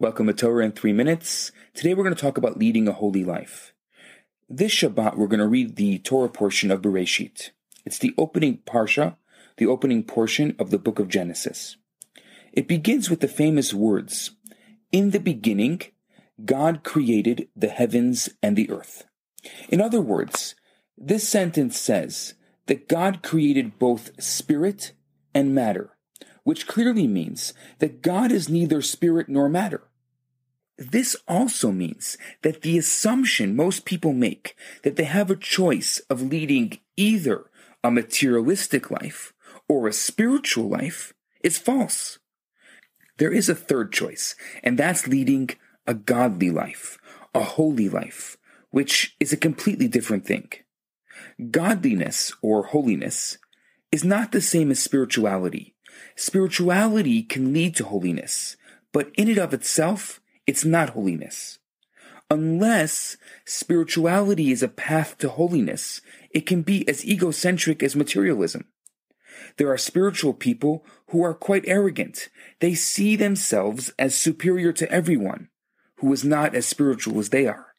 Welcome to Torah in three minutes. Today we're going to talk about leading a holy life. This Shabbat we're going to read the Torah portion of Bereshit. It's the opening parsha, the opening portion of the book of Genesis. It begins with the famous words, In the beginning, God created the heavens and the earth. In other words, this sentence says that God created both spirit and matter which clearly means that God is neither spirit nor matter. This also means that the assumption most people make that they have a choice of leading either a materialistic life or a spiritual life is false. There is a third choice, and that's leading a godly life, a holy life, which is a completely different thing. Godliness or holiness is not the same as spirituality Spirituality can lead to holiness, but in and of itself, it's not holiness. Unless spirituality is a path to holiness, it can be as egocentric as materialism. There are spiritual people who are quite arrogant. They see themselves as superior to everyone who is not as spiritual as they are.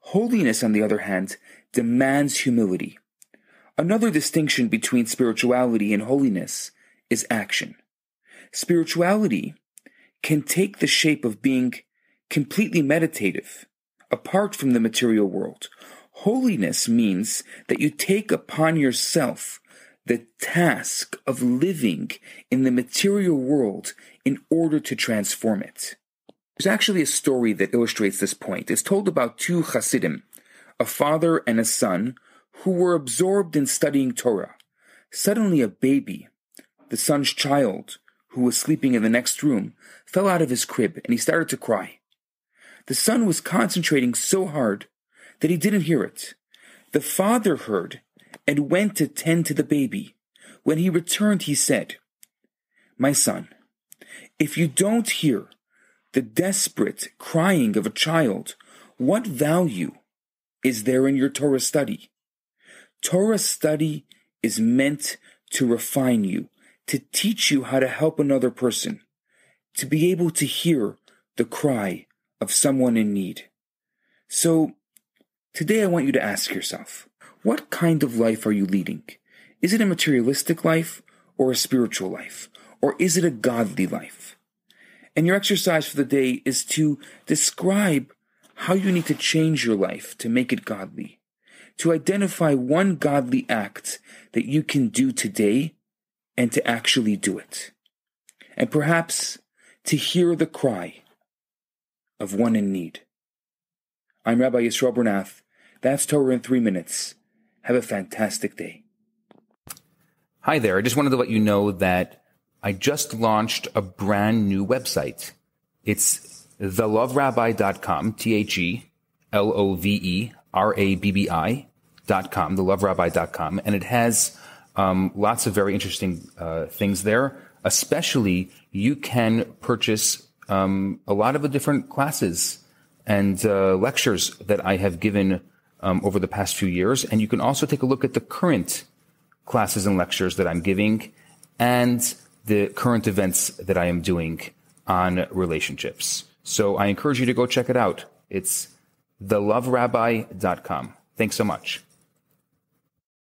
Holiness, on the other hand, demands humility. Another distinction between spirituality and holiness is action. Spirituality can take the shape of being completely meditative, apart from the material world. Holiness means that you take upon yourself the task of living in the material world in order to transform it. There's actually a story that illustrates this point. It's told about two Hasidim, a father and a son, who were absorbed in studying Torah. Suddenly, a baby the son's child, who was sleeping in the next room, fell out of his crib and he started to cry. The son was concentrating so hard that he didn't hear it. The father heard and went to tend to the baby. When he returned, he said, My son, if you don't hear the desperate crying of a child, what value is there in your Torah study? Torah study is meant to refine you, to teach you how to help another person, to be able to hear the cry of someone in need. So, today I want you to ask yourself, what kind of life are you leading? Is it a materialistic life or a spiritual life? Or is it a godly life? And your exercise for the day is to describe how you need to change your life to make it godly. To identify one godly act that you can do today and to actually do it. And perhaps to hear the cry of one in need. I'm Rabbi Yisroel Bernath. That's Torah in three minutes. Have a fantastic day. Hi there. I just wanted to let you know that I just launched a brand new website. It's theloverabbi.com, T H E L O V E R A B B I dot com, theloverabbi.com, and it has um, lots of very interesting uh, things there. Especially, you can purchase um, a lot of the different classes and uh, lectures that I have given um, over the past few years, and you can also take a look at the current classes and lectures that I'm giving and the current events that I am doing on relationships. So I encourage you to go check it out. It's theloverabbi.com. Thanks so much.